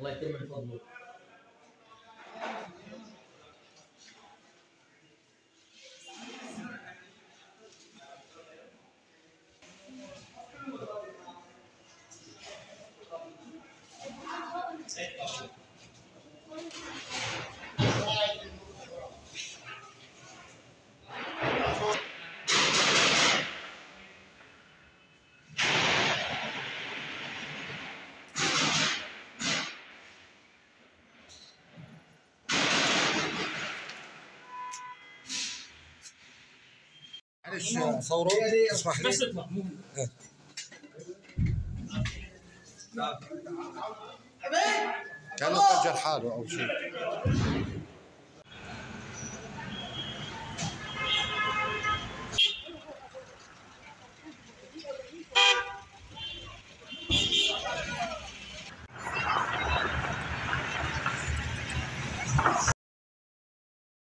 Let them inform you. معلش صوره اسمح لي. بس اطلع مو كانه سجل حاله أو شيء.